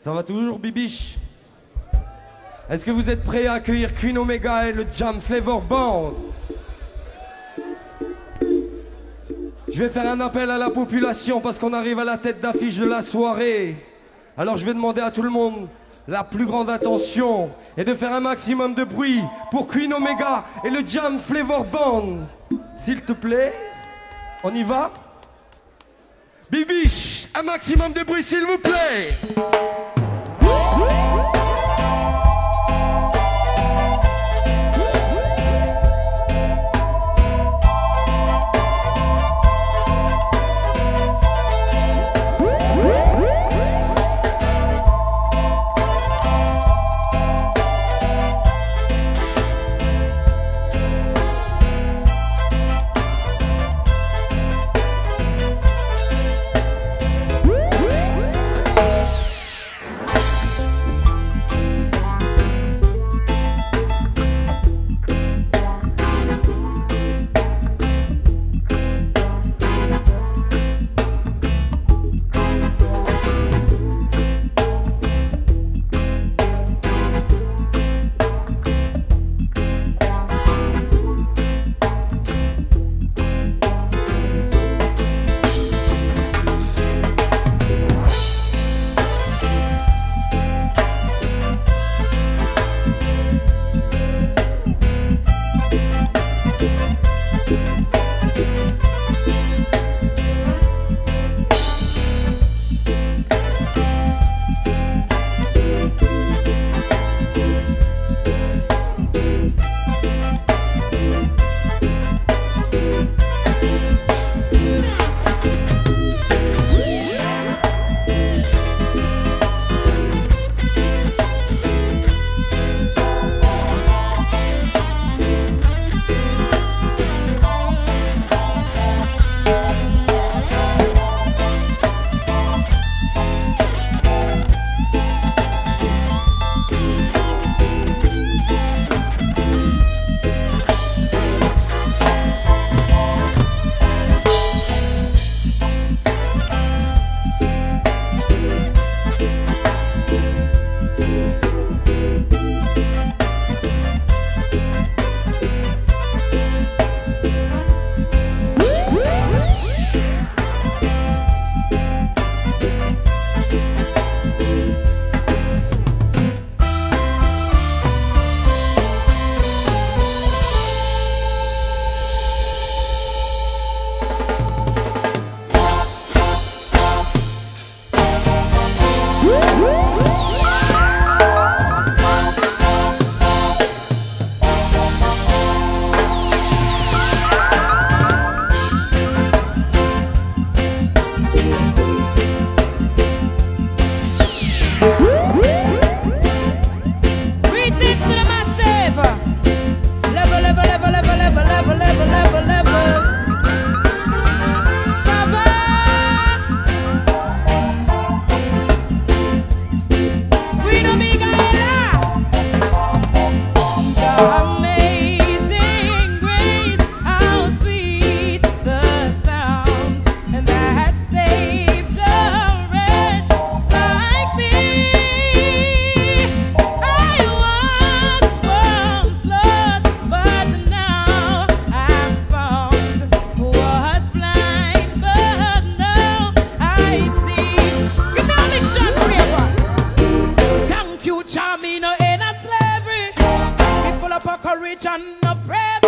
Ça va toujours, Bibiche? Est-ce que vous êtes prêts à accueillir Queen Omega et le Jam Flavor Band? Je vais faire un appel à la population parce qu'on arrive à la tête d'affiche de la soirée. Alors je vais demander à tout le monde la plus grande attention et de faire un maximum de bruit pour Queen Omega et le Jam Flavor Band. S'il te plaît, on y va? Bibiche, un maximum de bruit s'il vous plaît church and a.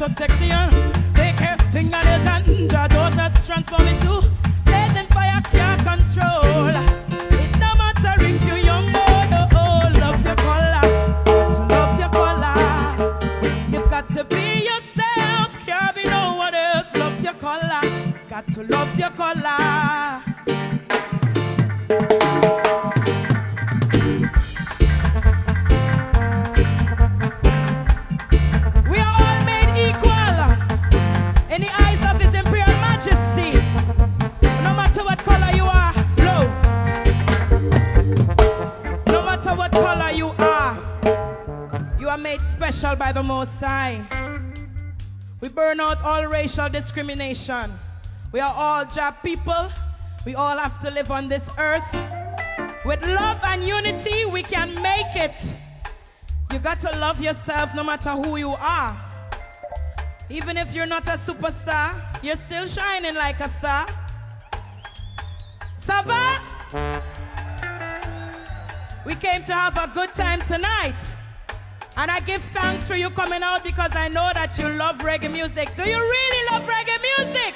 Enlarge them breasts so sexy and and jaw daughters transform into blazing fire can't control. It no matter if you young or old, love your color, to love your color. You've got to be yourself, can't be no one else. Love your color, got to love your color. Burn out all racial discrimination. We are all job people. We all have to live on this earth. With love and unity, we can make it. You got to love yourself no matter who you are. Even if you're not a superstar, you're still shining like a star. Sava? We came to have a good time tonight. And I give thanks for you coming out because I know that you love reggae music. Do you really love reggae music?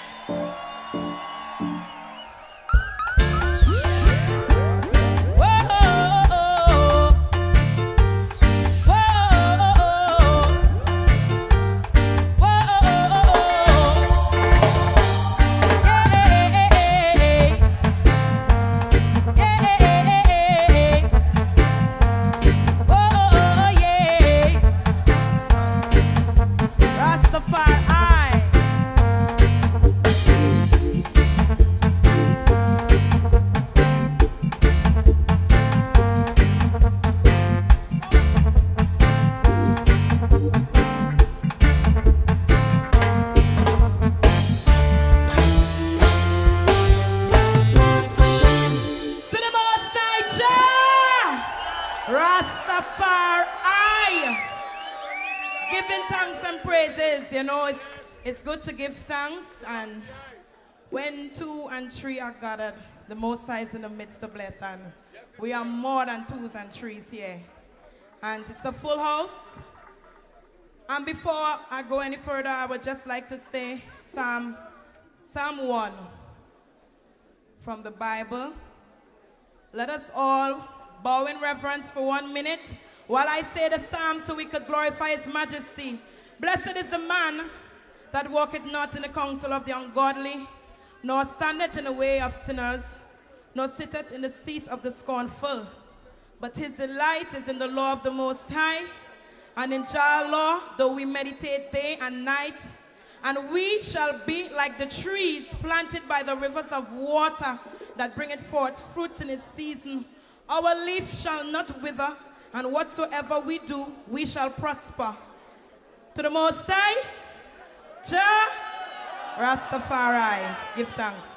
And when two and three are gathered, the Most High is in the midst to bless. And we are more than twos and threes here. And it's a full house. And before I go any further, I would just like to say Psalm, Psalm 1 from the Bible. Let us all bow in reverence for one minute while I say the psalm so we could glorify his majesty. Blessed is the man that walketh not in the counsel of the ungodly, nor standeth in the way of sinners, nor sitteth in the seat of the scornful. But his delight is in the law of the Most High, and in Jah law though we meditate day and night. And we shall be like the trees planted by the rivers of water that bringeth forth fruits in its season. Our leaf shall not wither, and whatsoever we do, we shall prosper. To the Most High, Jah Rastafari, give thanks.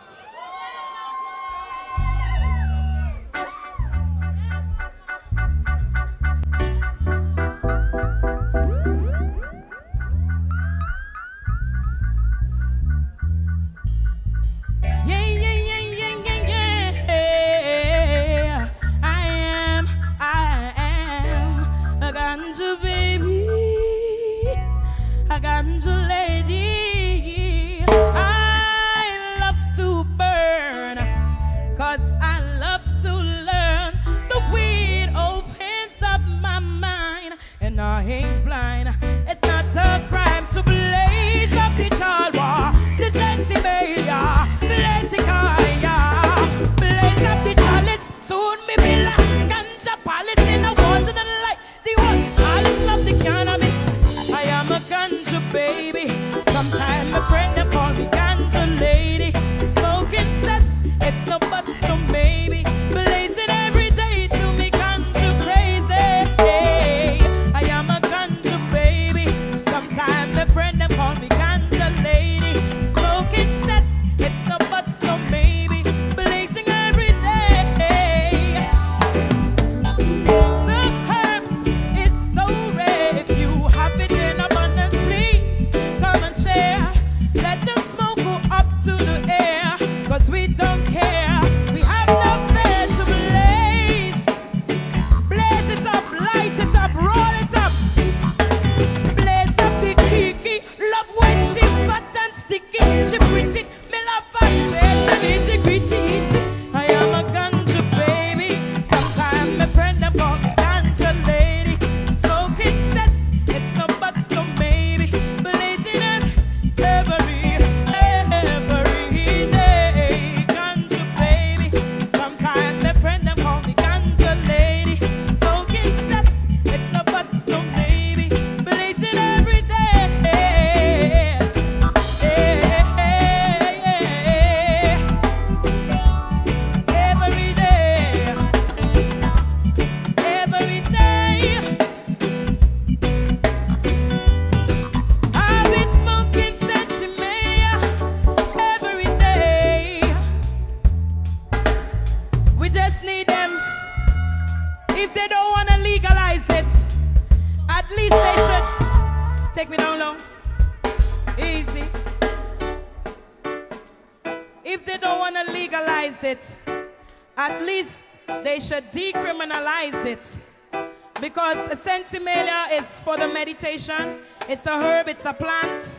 It's a herb, it's a plant.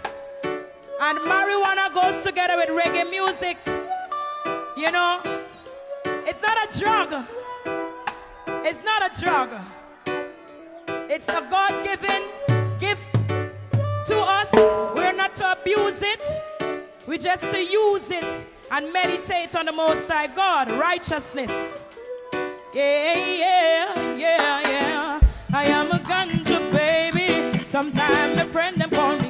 And marijuana goes together with reggae music. You know, it's not a drug. It's not a drug. It's a God-given gift to us. We're not to abuse it. We're just to use it and meditate on the Most High God, righteousness. Yeah, yeah, yeah, yeah. I am a ganja baby. Sometimes a friend them call me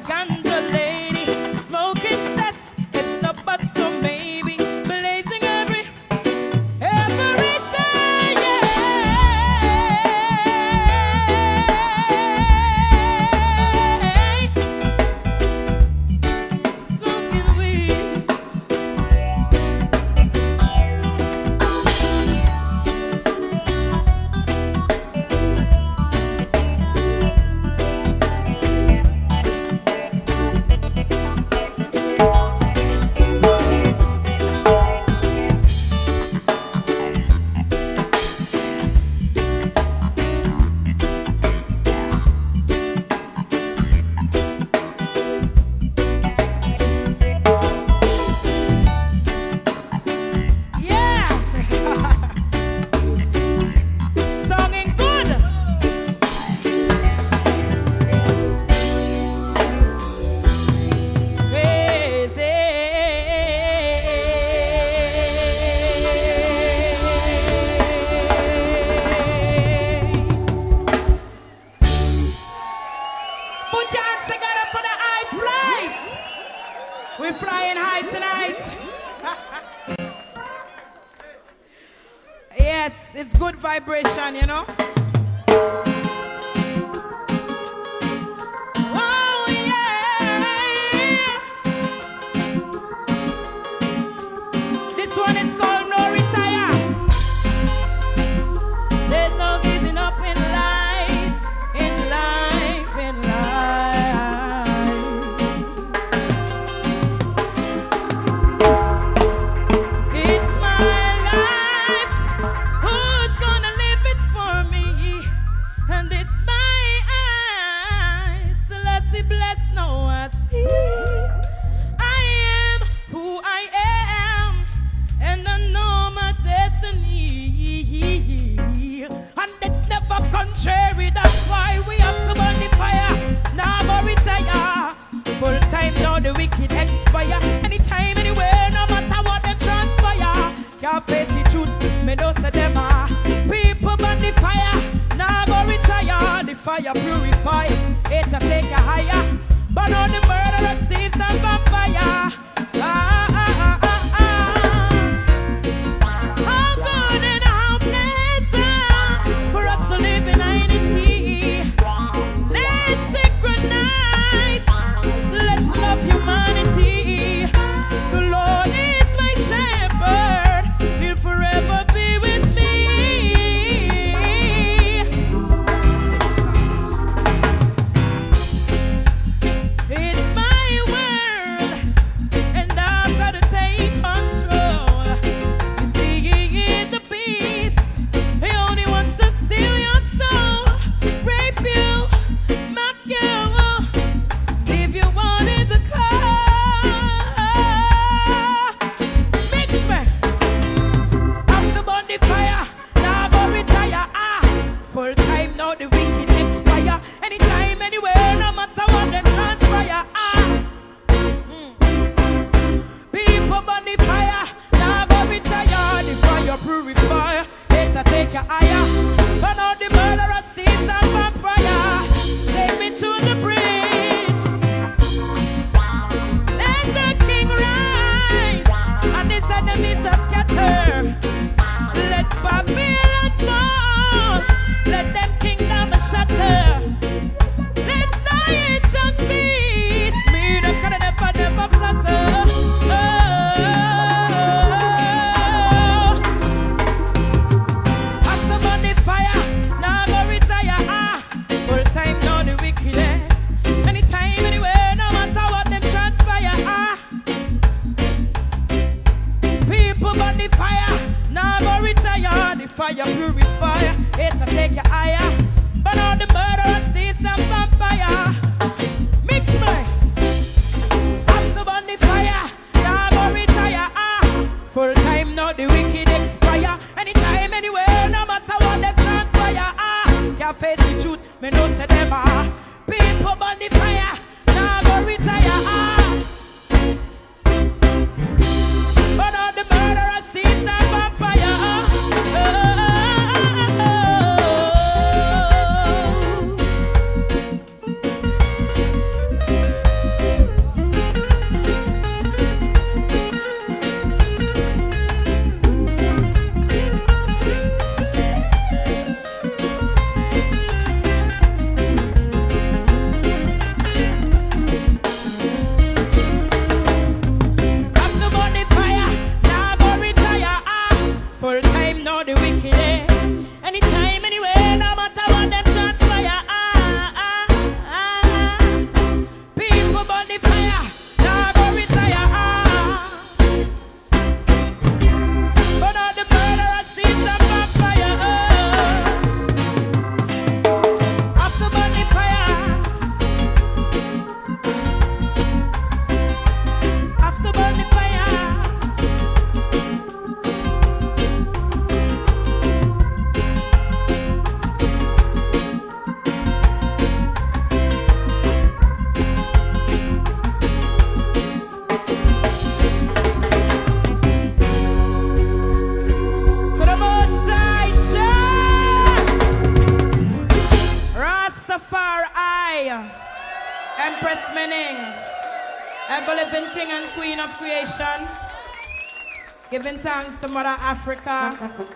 Africa.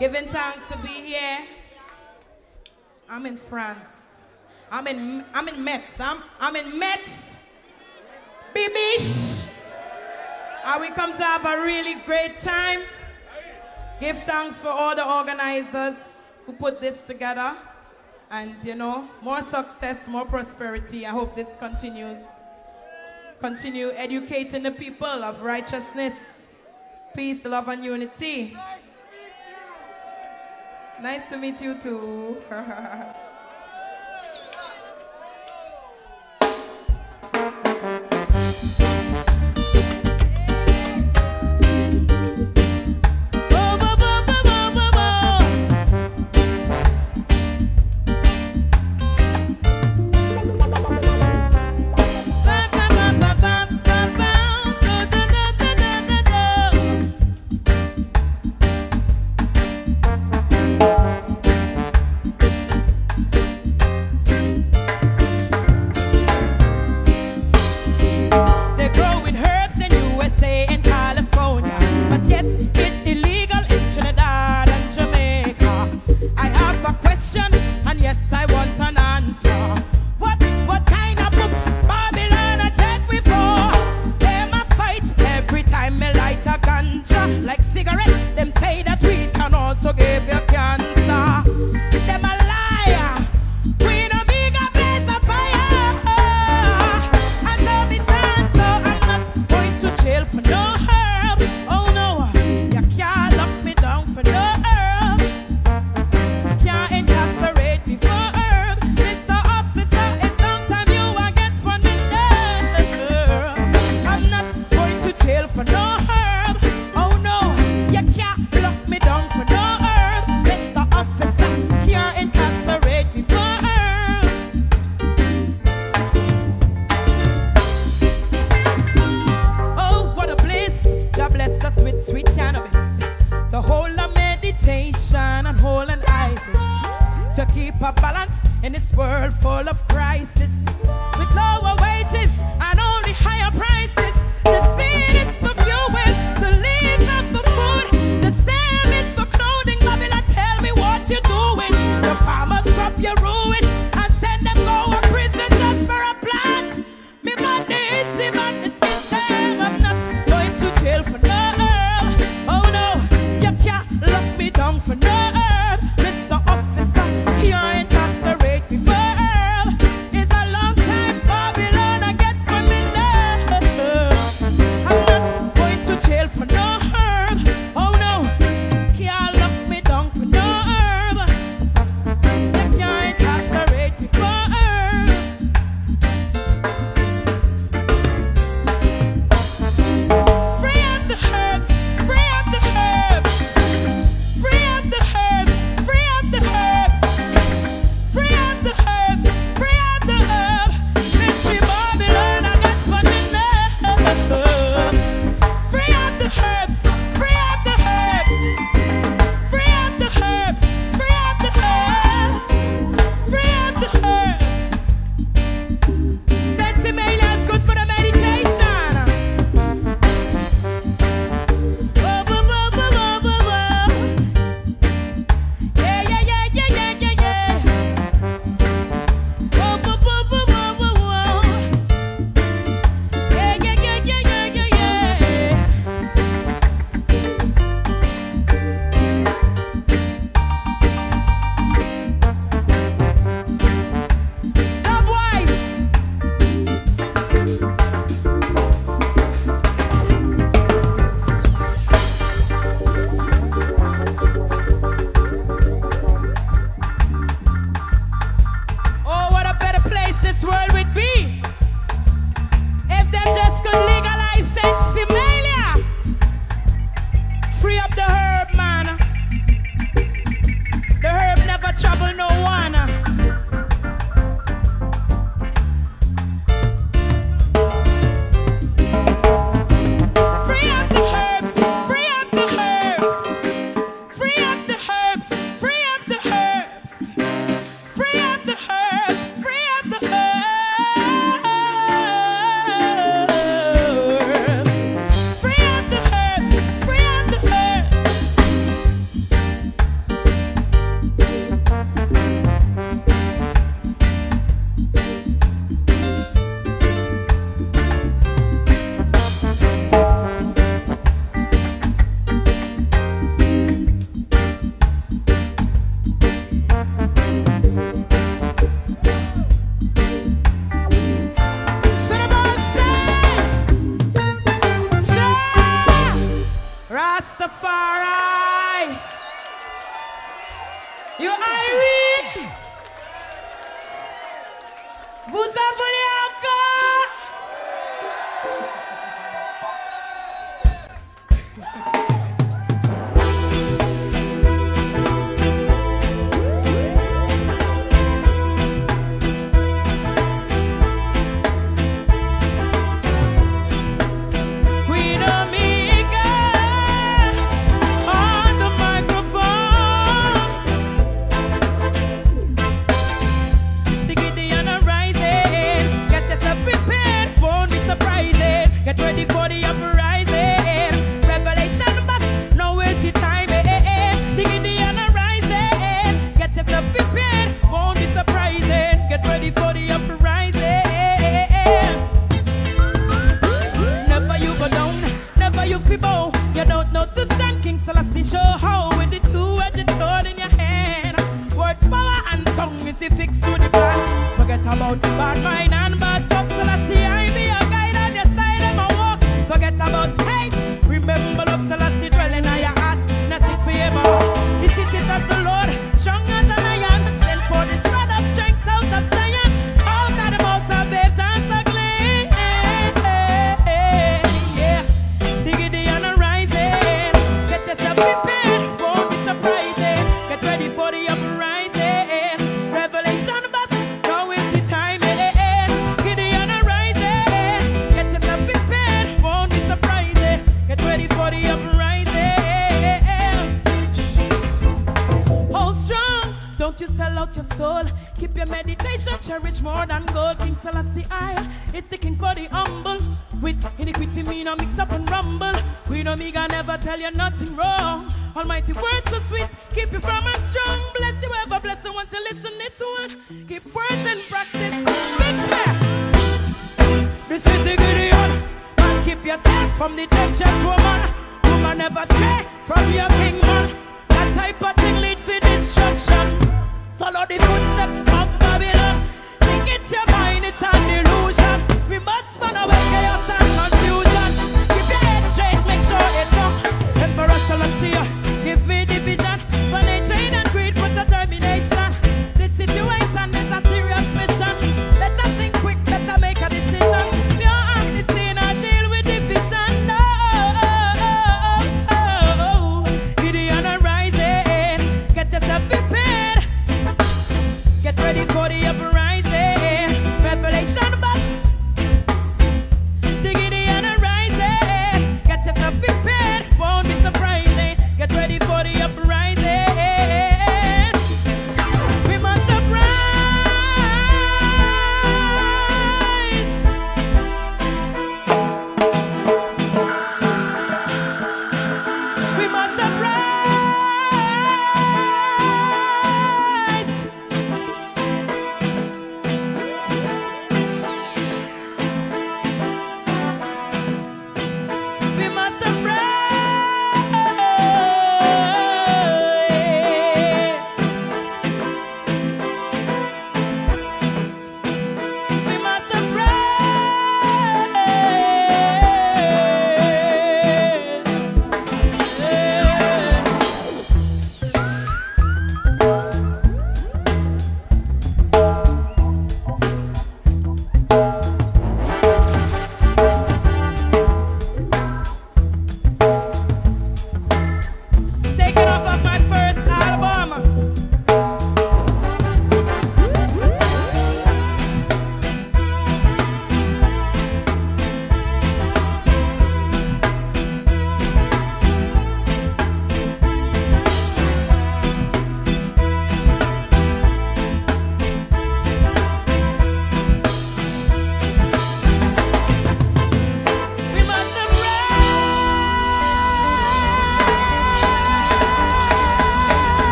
Giving thanks to be here. I'm in France. I'm in I'm in Metz. I'm I'm in Metz. Bibiche. And we come to have a really great time. Give thanks for all the organizers who put this together. And you know, more success, more prosperity. I hope this continues. Continue educating the people of righteousness. Peace, love, and unity. Nice to meet you, nice to meet you too.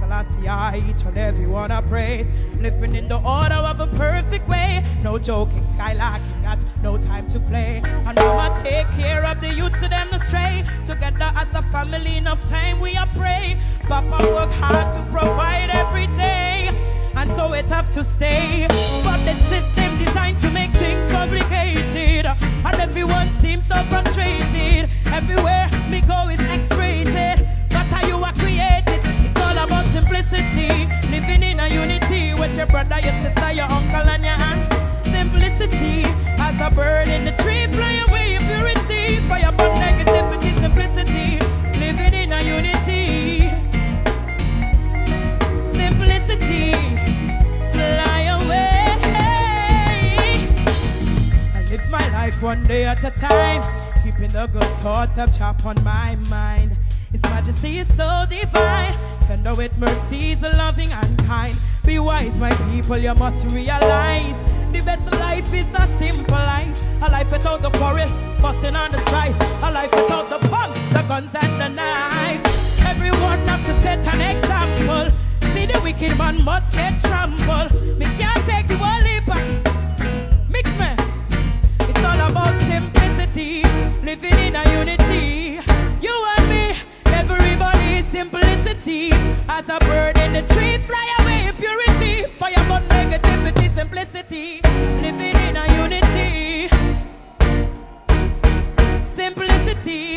Selassie, I each and every one I praise. Living in the order of a perfect way. No joking, skylarking, got no time to play. And Mama take care of the youth so them no stray. Together as a family, enough time we are pray. Papa work hard to provide every day. And so it have to stay. But the system designed to make things complicated. And everyone seems so frustrated. Everywhere me go is X-rated. Simplicity. Living in a unity with your brother, your sister, your uncle, and your aunt. Simplicity as a bird in the tree, fly away in purity. Fire burn negativity, simplicity. Living in a unity. Simplicity, fly away. I live my life one day at a time, keeping the good thoughts of Jah on my mind. His majesty is so divine, tender with mercies, loving and kind. Be wise, my people, you must realize. The best life is a simple life. A life without the quarrel, fussing and the strife. A life without the pumps, the guns and the knives. Everyone have to set an example. See the wicked man must get trampled. Me can't take the heap. Mix me. It's all about simplicity, living in a unity. Simplicity. As a bird in the tree, fly away purity. Fire burn negativity, simplicity, living in a unity. Simplicity.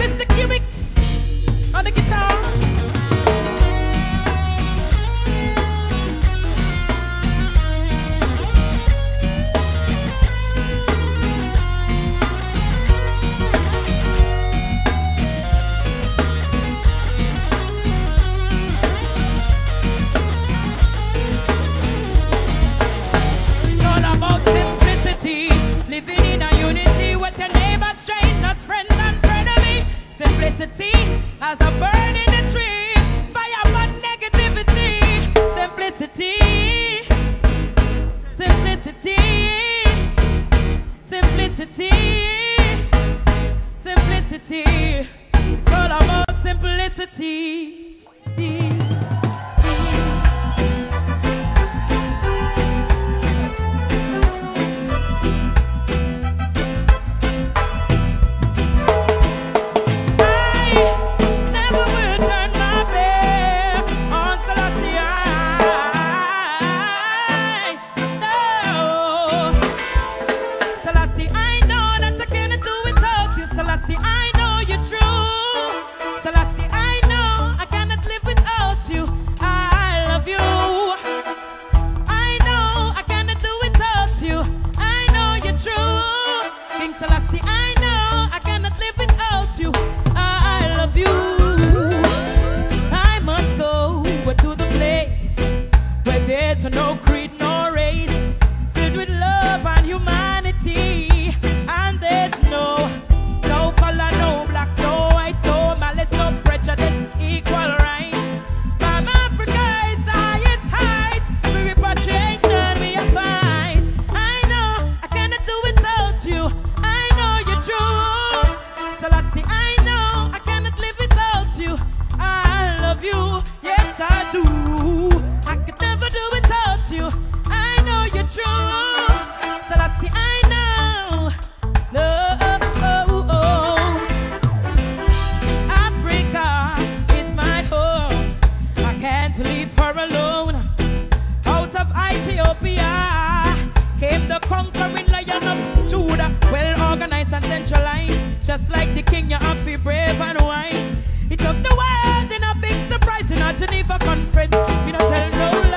Mr. Cubics on the guitar. Ethiopia came the conquering lion of Judah, well organized and centralized. Just like the king, you have to brave and wise. He took the world in a big surprise in a Geneva conference. We don't tell no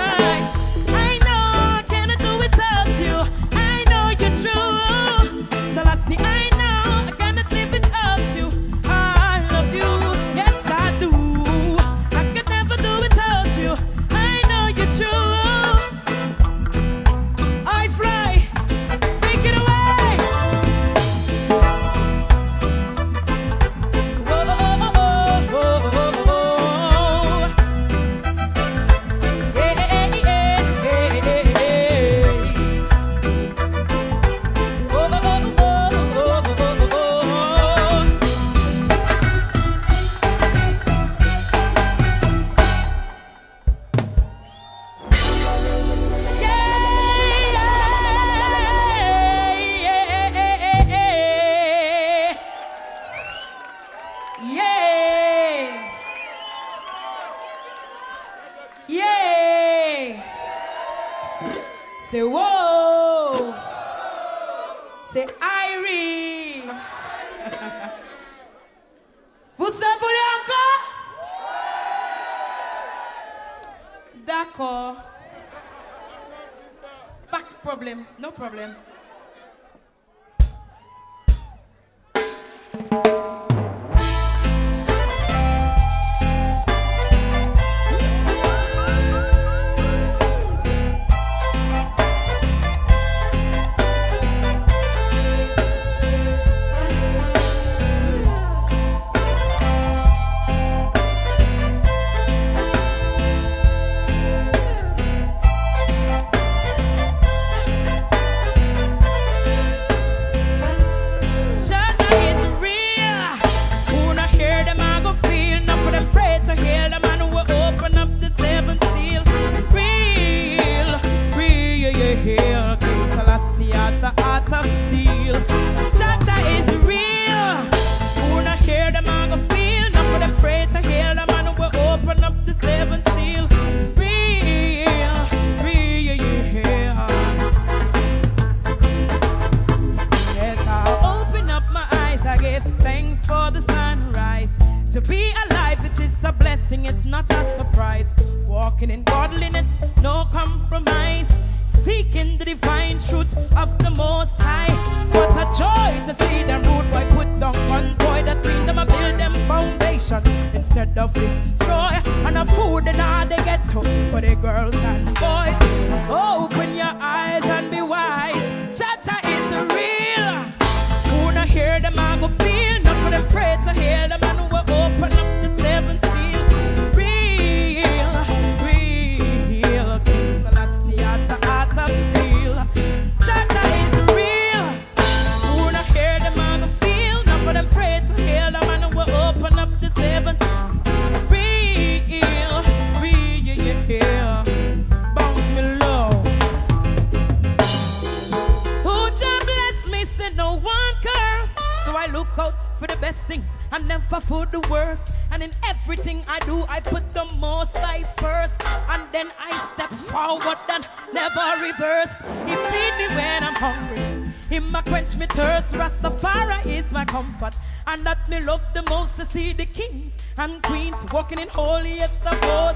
walking in holy of hosts. All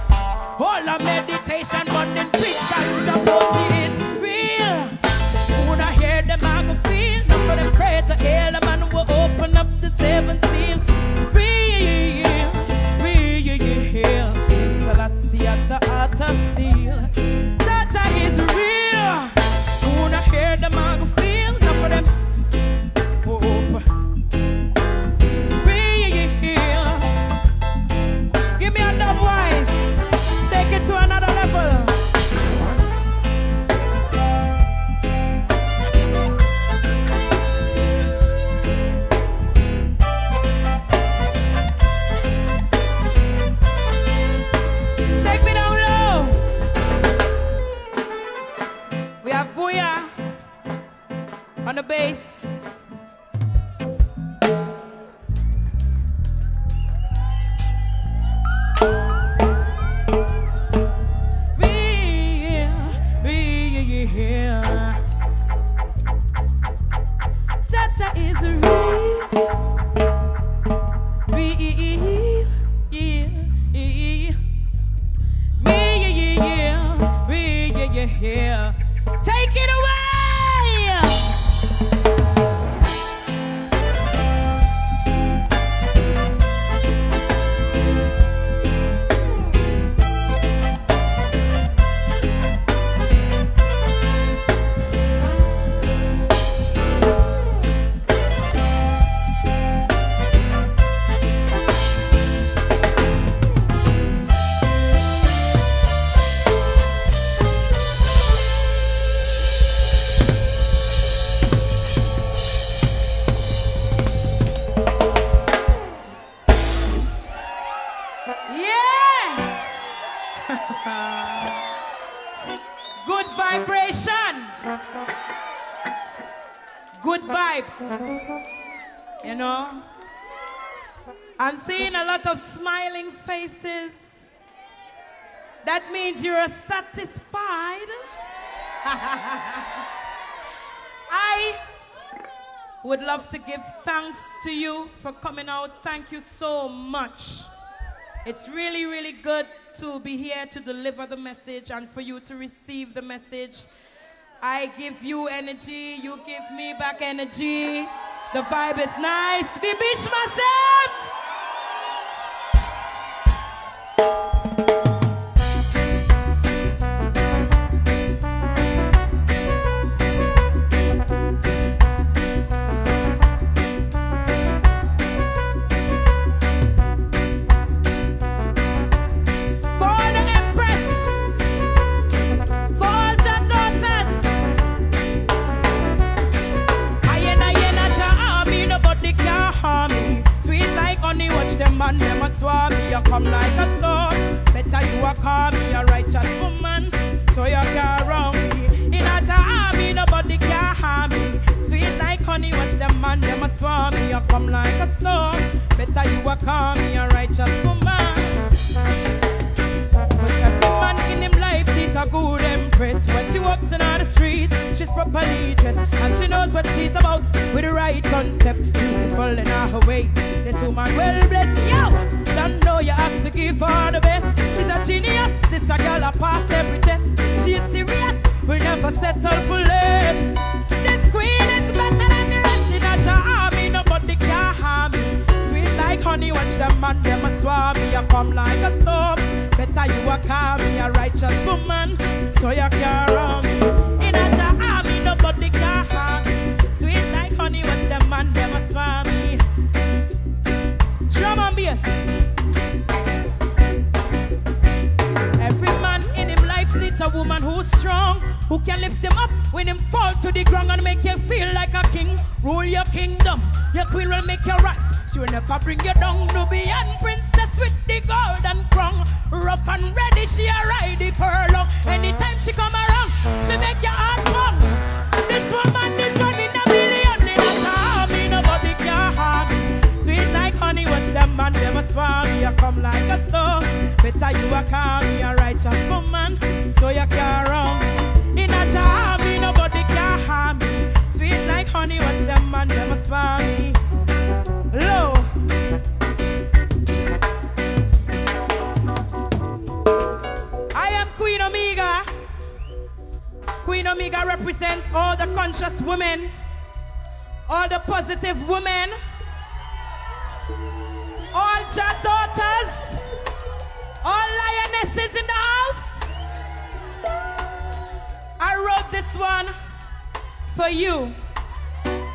Good vibes. You know? I'm seeing a lot of smiling faces. That means you're satisfied. I would love to give thanks to you for coming out. Thank you so much. It's really, really good to be here to deliver the message and for you to receive the message. I give you energy, you give me back energy. The vibe is nice. Bish myself. A woman who's strong, who can lift him up when him fall to the ground and make you feel like a king. Rule your kingdom, your queen will make you rise. She will never bring you down. Nubian princess with the golden crown, rough and ready, she a ride the furlong. Anytime she come around, she make your heart bang. This woman is one in a million, in a army, nobody can harm. Sweet like honey, watch them man, them a swarm. You come like a storm. Better you a calm, me a righteous woman, so you can't wrong me. In a army, nobody can harm me. Sweet like honey, watch them man, them a swarm me. Low. I am Queen Omega. Queen Omega represents all the conscious women, all the positive women, all your daughters, all lionesses in the house. I wrote this one for you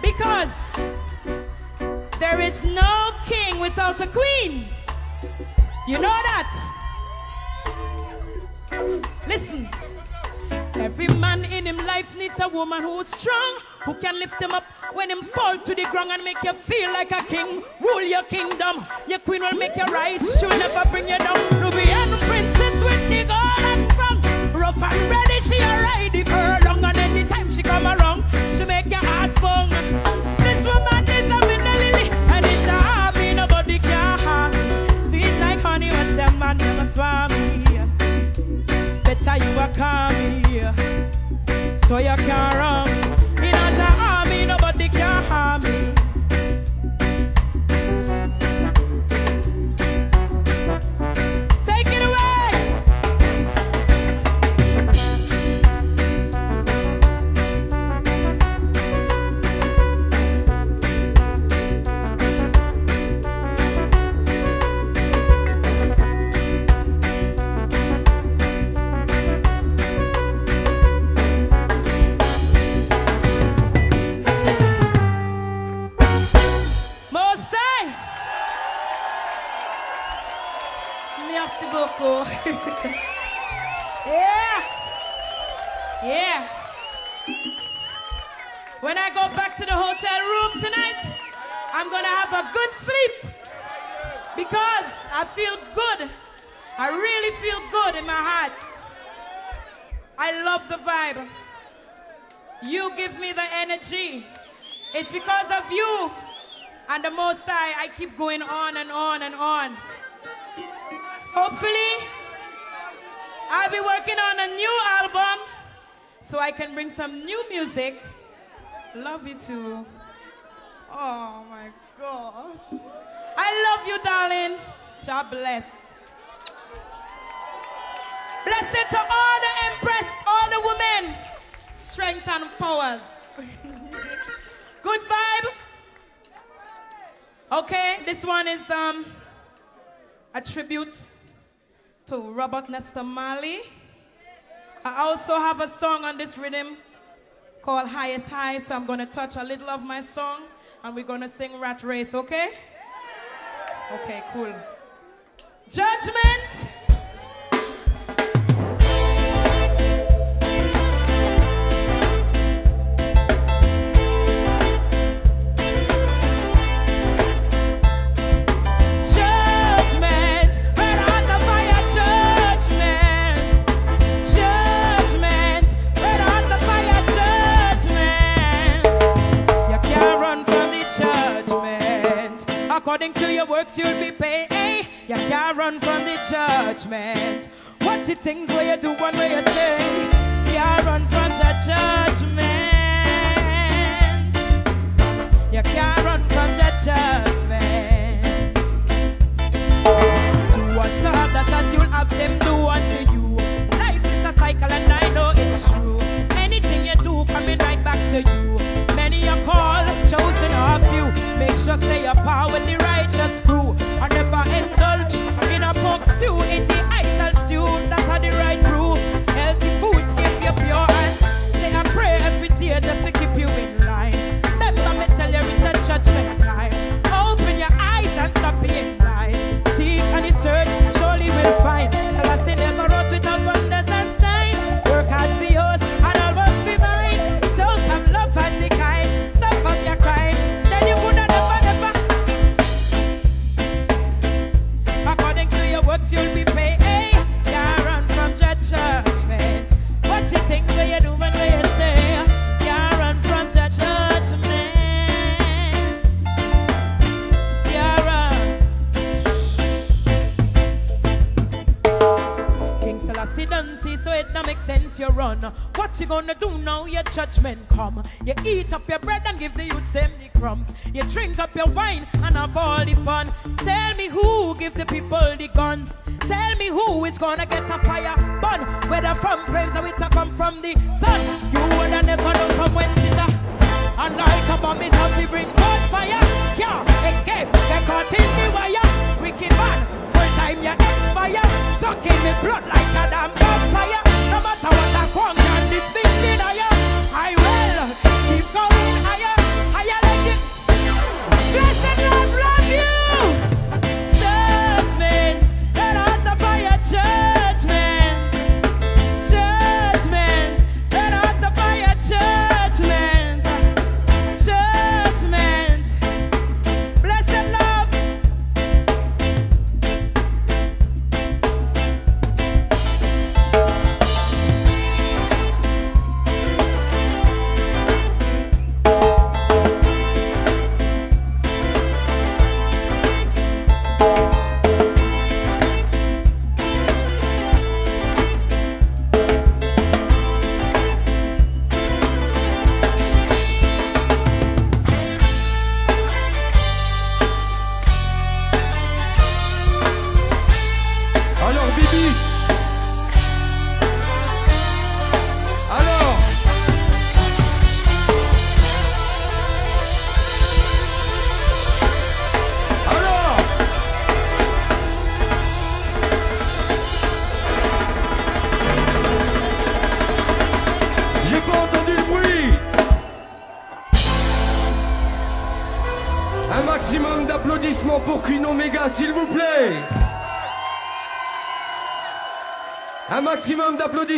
because there is no king without a queen. You know that? Listen. Every man in him life needs a woman who's strong, who can lift him up when him fall to the ground and make you feel like a king. Rule your kingdom. Your queen will make you rise. She will never bring you down. Nubian princess with the golden crown. Rough and ready, she a ride the furlong. And anytime she come around, she make your heart bung. You a call me So you can't run keep going on and on and on. Hopefully, I'll be working on a new album so I can bring some new music. Love you too. Oh my gosh. I love you, darling. God bless. Blessed to all the empress, all the women. Strength and powers. Good vibe. Okay, this one is um a tribute to Robert Nesta Marley. I also have a song on this rhythm called Highest High, so I'm going to touch a little of my song and we're going to sing Rat Race, okay? Okay, cool. Judgment. Judgment, judgment. Watch the things where you do one way you say. You can't run from the judgment. You can't run from the judgment. Do unto others as you'll have them do unto you. Life is a cycle and I know it's true. Anything you do coming right back to you. Many are called, chosen of you. Make sure say your power with the righteous crew. I never indulge in gonna do now? Your judgment come. You eat up your bread and give the youths them the crumbs. You drink up your wine and have all the fun. Tell me who give the people the guns. Tell me who is gonna get a fire burn. Whether from flames or it come from the sun. You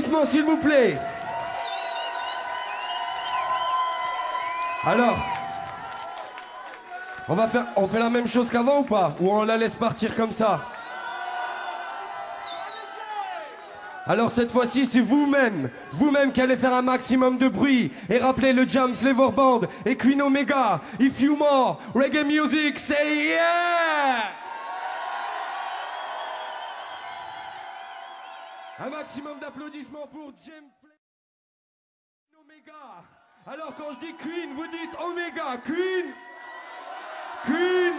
s'il vous plaît. Alors, on va faire, on fait la même chose qu'avant ou pas? Ou on la laisse partir comme ça? Alors cette fois-ci, c'est vous-même, vous-même qui allez faire un maximum de bruit et rappeler le Jam Flavor Band et Queen Omega. If you more reggae music, say yeah! Un maximum d'applaudissements pour Jam Flavor Omega. Alors quand je dis Queen, vous dites Omega. Queen. Queen.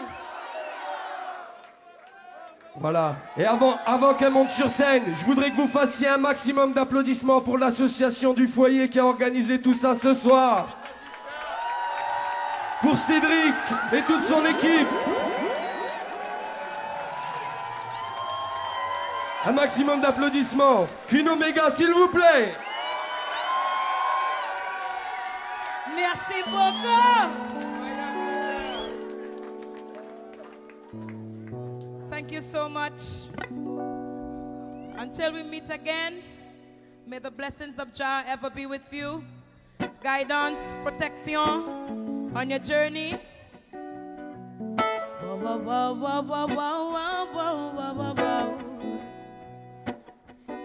Voilà. Et avant qu'elle monte sur scène, je voudrais que vous fassiez un maximum d'applaudissements pour l'association du foyer qui a organisé tout ça ce soir. Pour Cédric et toute son équipe. Un maximum d'applaudissements. Queen Omega, s'il vous plaît. Merci beaucoup. Thank you so much. Until we meet again, may the blessings of Jah ever be with you. Guidance, protection on your journey. Whoa, whoa, whoa,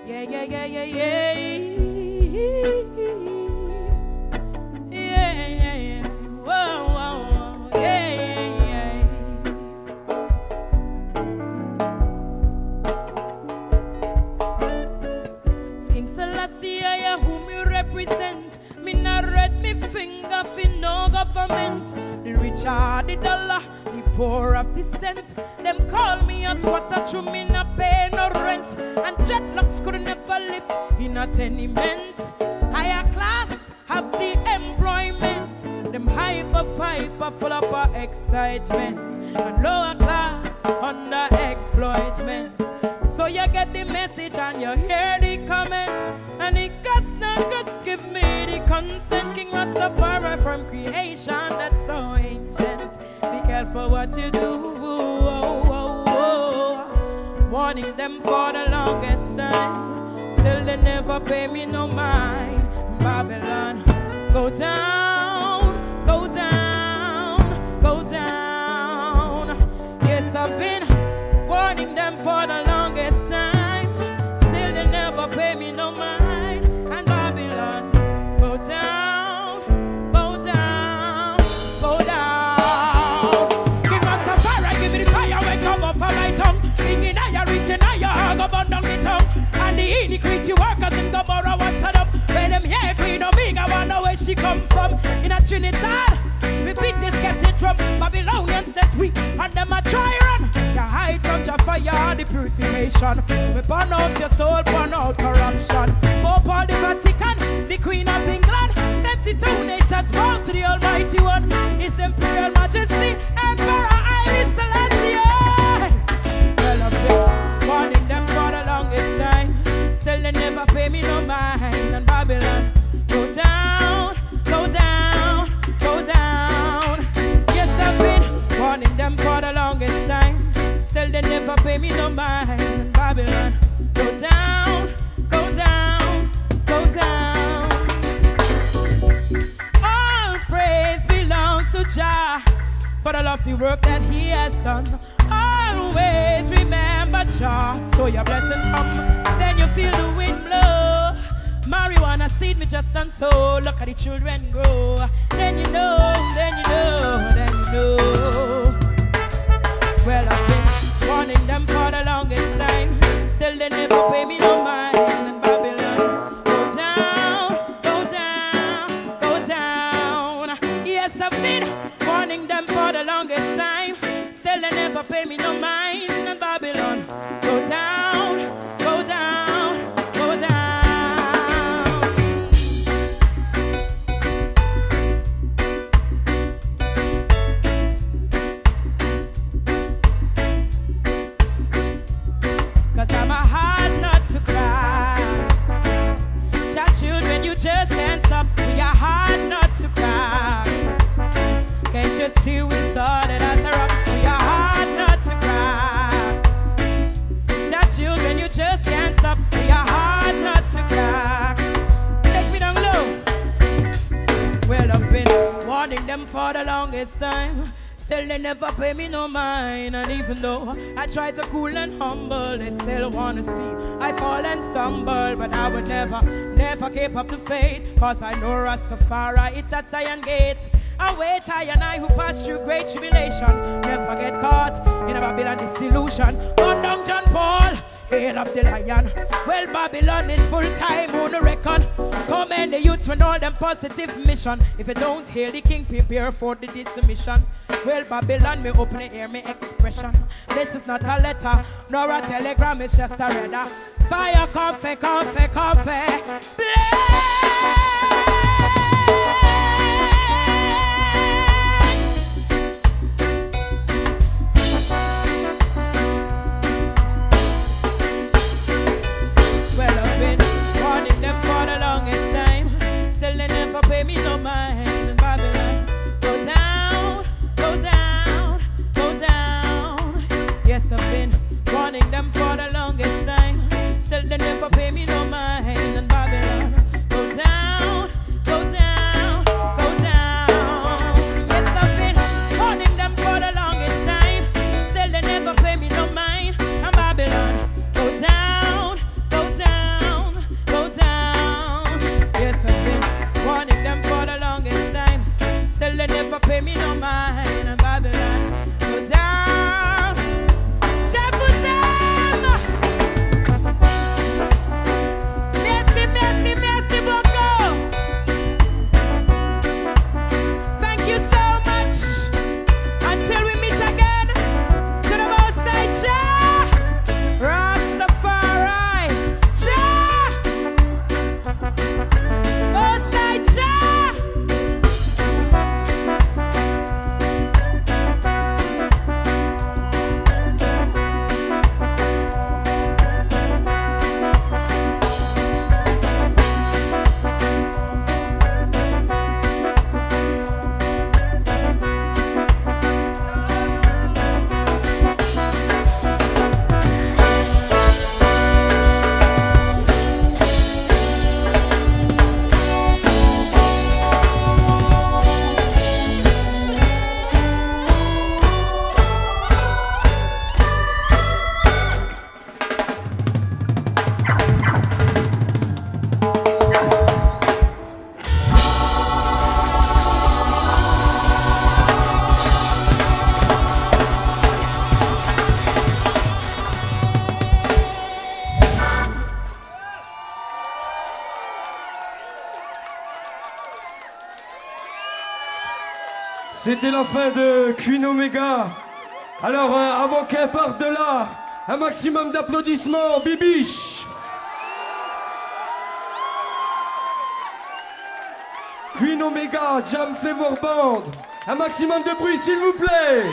yeah, yeah, yeah, yeah, yeah. represent. Me not red me finger for no government. The rich are the dollar, the poor of the cent. Them call me a squatter, true me not pay no rent. And dreadlocks could never live in a tenement. Higher class have the employment. Them hyper fiber full of excitement. And lower class under exploitment. So you get the message and you hear the comment. And it does not just give me the consent. King Rastafari from creation that's so ancient. Be careful what you do. Oh, oh, oh. Warning them for the longest time. Still they never pay me no mind. Babylon, go down, the iniquity workers in Gomorrah once set up. Where them here, Queen Omega, wanna where she come from. In a Trinidad, we beat this cathedral. Babylonians that weak, and them a try run. You hide from your fire, the purification. We burn out your soul, burn out corruption. Pope Paul the Vatican, the Queen of England. 72 nations bow to the Almighty One. His Imperial Majesty, Emperor Haile Selassie. They never pay me no mind. And Babylon, go down, go down, go down. Yes, I've been warning them for the longest time. Still, they never pay me no mind. And Babylon, go down, go down, go down. All praise belongs to Jah for the lofty work that He has done. Always remember Jah, so your blessing come, you feel the wind blow. Marijuana seed me just done so. Look at the children grow. Then you know, then you know, then you know. Well, I've been warning them for the longest time. Still, they never try to cool and humble, they still wanna see I fall and stumble. But I would never, never keep up the faith. Cause I know Rastafari, it's at Zion Gate. And wait, I and I who pass through great tribulation. Never get caught in a Babylon disillusion. Hail of the lion. Well, Babylon is full time on the reckon. Come and the youths with all them positive mission. If you don't hail the king, prepare for the dismission. Well, Babylon, me open the ear, me expression. This is not a letter, nor a telegram, it's just a radar. Fire, comfy, comfy, comfy. Blaze! Fin de Queen Omega. Alors, euh, avant qu'elle parte de là, un maximum d'applaudissements, Bibiche. Queen Omega, Jam Flavor Band. Un maximum de bruit, s'il vous plaît.